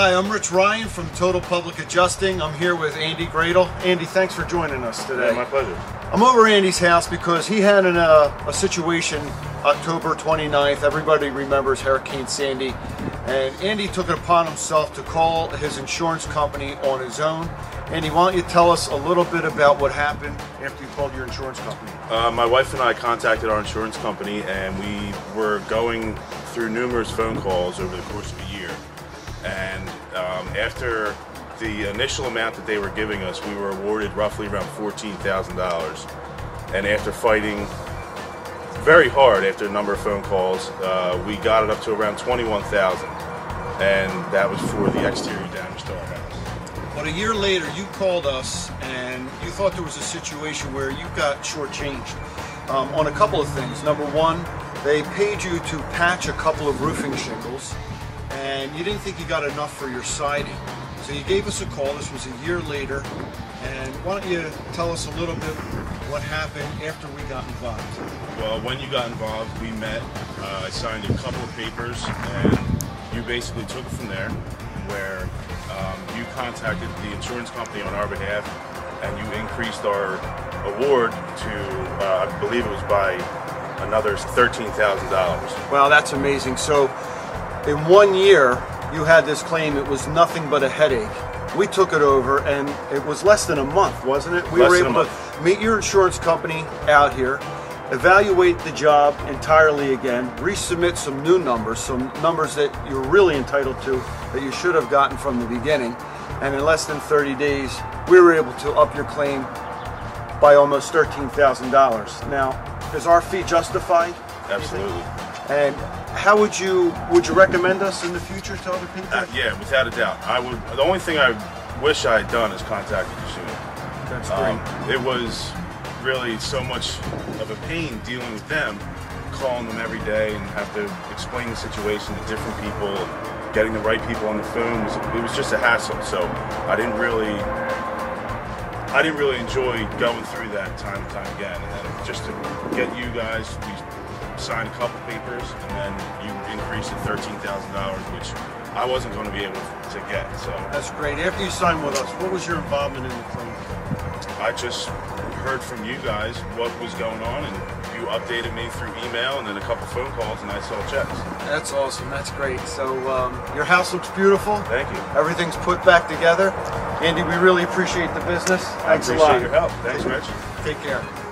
Hi, I'm Rich Ryan from Total Public Adjusting. I'm here with Andy Gradle. Andy, thanks for joining us today. Yeah, my pleasure. I'm over Andy's house because he had an, uh, a situation October 29th. Everybody remembers Hurricane Sandy. And Andy took it upon himself to call his insurance company on his own. Andy, why don't you tell us a little bit about what happened after you called your insurance company? Uh, my wife and I contacted our insurance company and we were going through numerous phone calls over the course of a year. After the initial amount that they were giving us, we were awarded roughly around $14,000. And after fighting very hard after a number of phone calls, uh, we got it up to around 21,000. And that was for the exterior damage to our house. But a year later, you called us and you thought there was a situation where you got shortchanged um, on a couple of things. Number one, they paid you to patch a couple of roofing shingles and you didn't think you got enough for your siding. So you gave us a call. This was a year later. And why don't you tell us a little bit what happened after we got involved? Well, when you got involved, we met. Uh, I signed a couple of papers, and you basically took it from there, where um, you contacted the insurance company on our behalf, and you increased our award to, uh, I believe it was by another $13,000. Wow, that's amazing. So in one year, you had this claim it was nothing but a headache. We took it over and it was less than a month, wasn't it? We Less were able to meet your insurance company out here, evaluate the job entirely again, resubmit some new numbers, some numbers that you're really entitled to that you should have gotten from the beginning. And in less than 30 days, we were able to up your claim by almost $13,000. Now, is our fee justified? Absolutely. And how would you would you recommend us in the future to other people? Uh, yeah, without a doubt. I would. The only thing I wish I had done is contacted you sooner. That's Um, great. it was really so much of a pain dealing with them, calling them every day and have to explain the situation to different people, getting the right people on the phone. Was, it was just a hassle. So I didn't really, I didn't really enjoy going through that time and time again. And then just to get you guys, we signed a couple papers, and then you increase it thirteen thousand dollars, which I wasn't going to be able to get. So That's great. After you signed with us, what was your involvement in the claim? I just heard from you guys what was going on, and you updated me through email and then a couple phone calls, and I saw checks. That's awesome. That's great. So um, your house looks beautiful. Thank you. Everything's put back together. Andy, we really appreciate the business. I Thanks a lot. your help. Thanks, Rich. Take care.